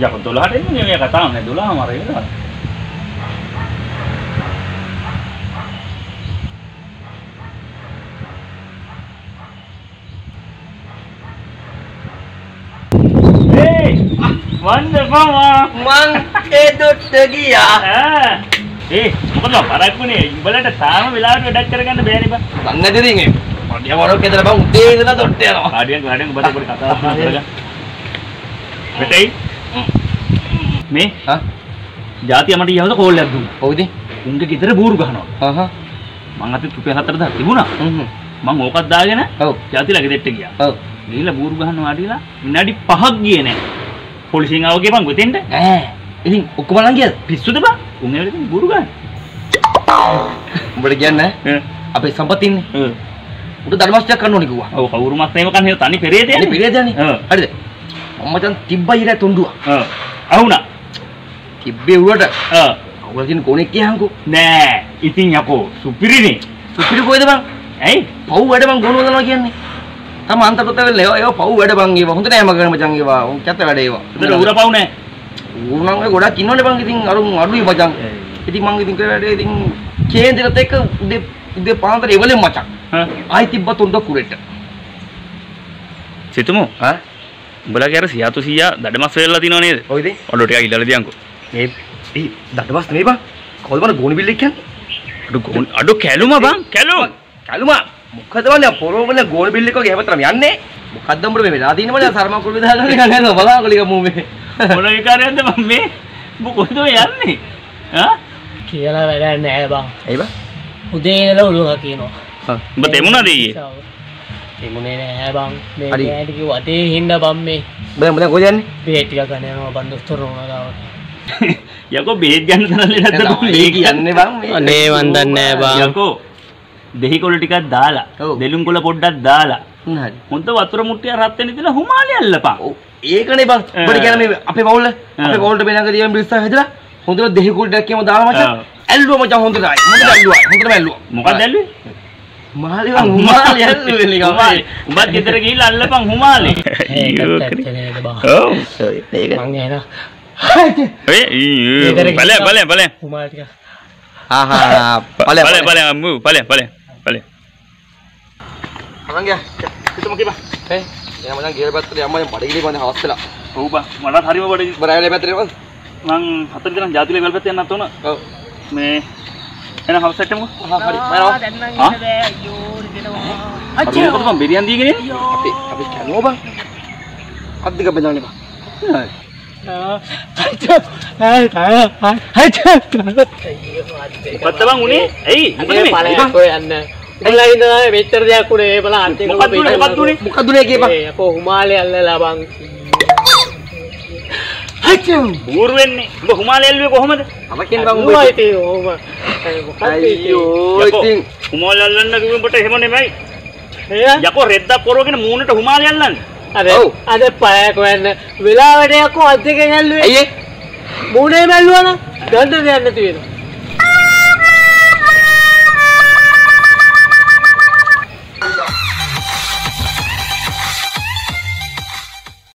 යකෝ 12ට එන්නේ මේ කතාව නේ 12 මාර ඉවරයි. ඒ වන්දපමා මං ඒ දොට්ට ගියා ඒ මොකද පරක්කුනේ උඹලට තාම වෙලාවට වැඩක් කරගන්න බෑනේ බං. දන්නේ නැතිද ඉතින් මඩිය වරක් ඇදලා බං උදේ ඉඳලා දොට්ට යනවා ආඩියෙන් ගාඩියෙන් උඹට පොඩි කතාවක් කරගන්න. මෙතෙයි මේ ජාතිය මට යවද කෝල්ලයක් දුන්නා. ඔව්ද? උන්ගේ ගෙදර බూరు ගහනවා. හහ. මං අතේ රුපියල් 4000 තිබුණා. මං ඕකත් දාගෙන ඔව් ජාතිලා ගෙදෙට්ට ගියා. ඔව්. ගිහිල්ලා බూరు ගහන්න වාඩිලා විනාඩි 5ක් ගියේ නෑ. පොලිසියෙන් ආව ගියේ මං ගොතෙන්ට. ඈ. ඉතින් ඔක්කොම ලං ගියද? පිස්සුද බං? උන් ඇවිල්ලා බూరు ගහන. උඹට කියන්නේ අපේ සම්පත් ඉන්නේ. උට දඩමස්යක් කරන්න ඕනේ කිව්වා. ඔව් කවුරු මස් නේම කන්නේ තනි පෙරේතයනේ. පෙරේතයනේ. හරිද? මම්මචන් තිබ්බයි ඉර තුන්ඩුවා ඔව්. අහුණා. තිබ්බේ උවට ඔව්. අවුල තියෙන කොනෙක් කියහන්කෝ නෑ. ඉතින් යකෝ සුපිරිනේ. සුපිරි කොයිද බං ඇයි? පව් වැඩ බං ගොනු හදනවා කියන්නේ තම අන්තපත වෙල ඒවා පව් වැඩ බං ඒවා හොඳ නෑ මගන මචං ඒවා උන් කැත වැඩ ඒවා උදේට උරපව් නෑ. ඌනම් ඔය ගොඩක් ඉන්නවනේ බං ඉතින් අරුන් අඩුයි මචං ඉතින් මං ඉතින් කරේ වැඩේ ඉතින් කේන්දරත් එක්ක උදේ උදේ පාන්දර එවලෙන් මචං හා. ආයි තිබ්බ තුන්ද කුරෙට සිතුමු. ආ උඹලගේ අර සියාතු සීයා දඩමස් වෙලලා තිනව නේද? ඔයද ඔන්න ටිකක් ඉල්ලලා දියන්කෝ. මේ ඒ දඩවස් නෙමෙයි බං කවුද බං ගෝනි බිල් එක කියන්නේ අඩු ගෝන් අඩු කැලුම බං කැලුම. කලුමා මොකද වන්නේ පොරොවල ගෝල් බිල් එක වගේ හැමතරම යන්නේ මොකද්ද උඹට මේ වෙලා තියෙන්නේ මචං සර්මා කුරු දාගන්න එක නේද බලාකොලික මූ මේ මොන විකාරයක්ද මම මේ? උඹ කොහෙද යන්නේ? ආ? කියලා වැඩක් නෑ බං ඇයි බං උදේ ඉඳලා ඔළුව කියනවා උඹ තෙමුණාද ඊයේ? තිමුණේ නෑ බං. මේ. නෑට කිව්ව අතේ හින්දා බම් මේ. බං මම දැන් කොහෙද යන්නේ? බේත් ටික ගන්න යනවා බන් දොස්තර නෝනාවට යකෝ බේත් ගන්න දැන් බං ඒ කියන්නේ බං මේ. අනේ මන් දන්නේ නෑ බං. යකෝ දෙහි කොළ ටිකක් දාලා. දෙලුම් කොළ පොඩ්ඩක් දාලා. හරි. හොඳ වතුර මුට්ටියක් රත් වෙන ඉතලා හුමාලි අල්ලපන්. ඔව් ඒකනේ බං. උඹට කියන්නේ මේ අපේ පවුල අපේ පවුලට මේ ළඟ දියම් බිස්සා හැදලා හොඳට දෙහි කුඩක් කියම දාලා මචං. ඇල්ලුවා මචං හොඳට ආයි හොඳට ඇල්ලුවා හොඳටම ඇල්ලුවා. මොකක්ද ඇල්ලුවේ මාලි බං මාලි ඇල්ලුවේ නිකන් හුමාලි උඹත් ගෙදර ගිහිල්ලා අල්ලපන් හුමාලි. නේද බං? ඔව්. ඒක. මං එන ඒ ගෙදර බලය බලය බලය. කුමාර ටික. ආහා බලය බලය බලය. අම්මු බලය බලය බලය. අරන් ගියා කිතුම කිපා. ඒ එයා මචං ගෙර පැත්තට යම්ම දැන් බඩගිනි බඳ හවස් වෙලා. ඔව් බං මට හරිම බඩගිනි බරයලේ පැත්තට යවද මං හතර දිනක් ජාති ලෙවල් පැත්තේ යන්නත් ඕන. ඔව්. මේ එන හවස් එකටම ආ හරි. මම අච්චි මං බිරියන් දීගෙන. අපි අපි කනෝ බං අද්දික බෙදාන්නේ බං මොකද්ද බං උනේ? ඇයි? මොකද මේ? පලයක්ෝ යන්න එලයින්න මෙච්චර දෙයක් උනේ. ඒ බල අන්තිම මොකක්ද උනේ? මොකක්ද උනේ? මොකද උනේ කියපන්. අපෝ හුමාලේ අල්ල ලබං බූරු වෙන්නේ උඹ හුමාලේ ඇල්ලුවේ කොහමද? අවකෙන් බං උඹ උඹයි ඕම. අයියෝ ඉතින්. හුමාලේ අල්ලන්න කිව්ව උඹට එහෙම නෙමෙයි. එය? යකෝ රෙද්දක් පොරවගෙන මූණට හුමාලේ අල්ලන්නේ අද ඔව්. අද පලයක් වෙන්න. වෙලාවට යකෝ අත් දෙකෙන් ඇල්ලුවේ. අයියේ. මූණේ මැල්ලුවන දන්න දෙයක් නැති වෙනවා